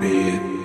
be.